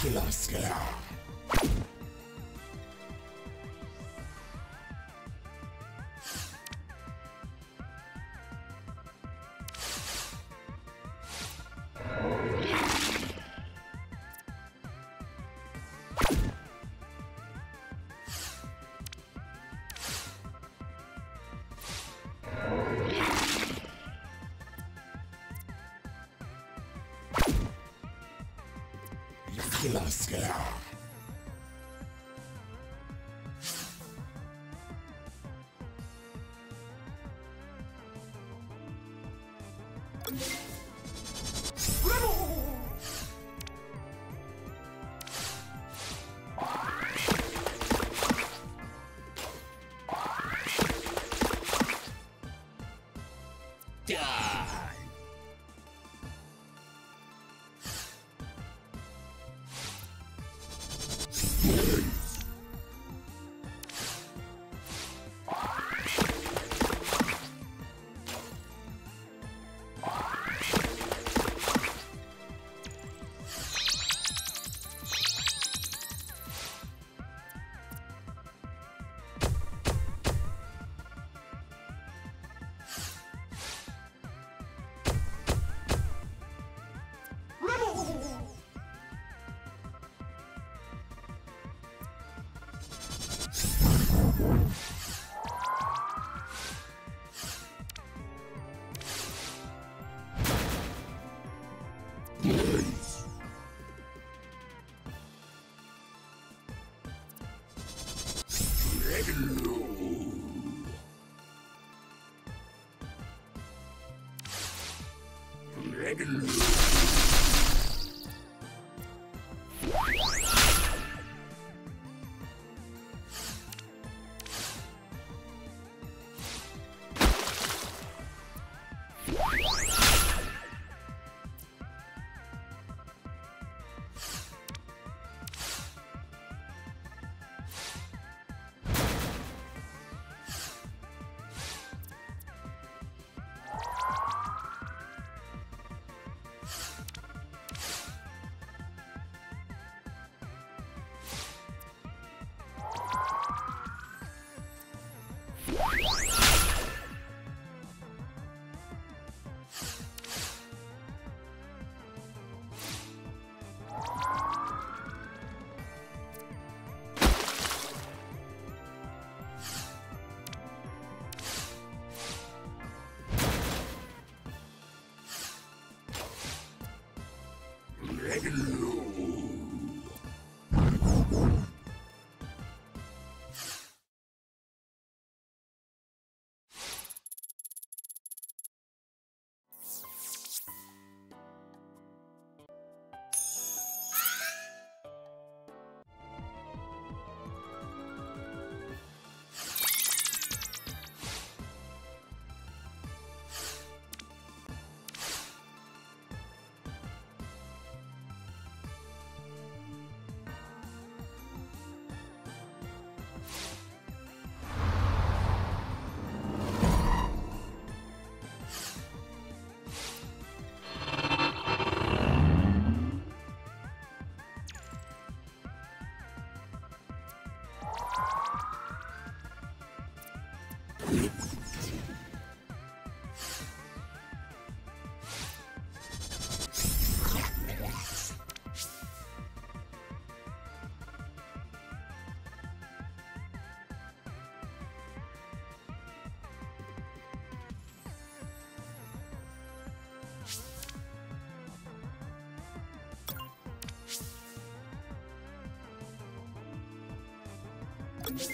Killer scale. Alaska. Hello. Hello. Yeah.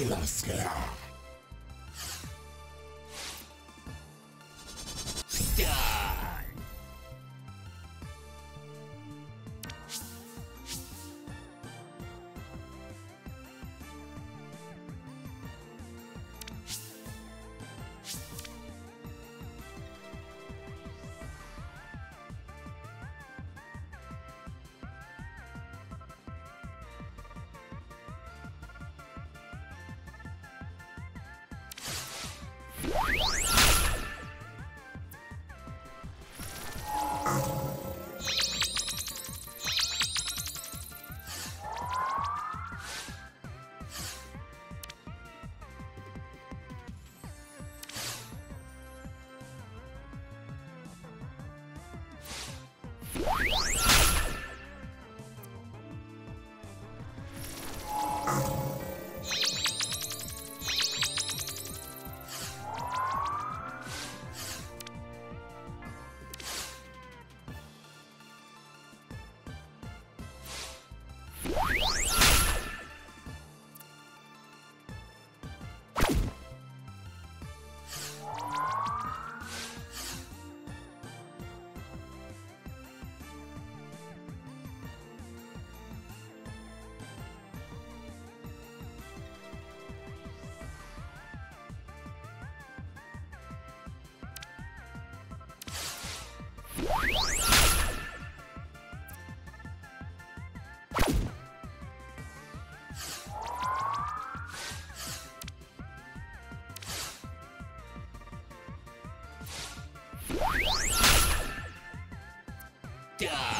Glasklar. Duh.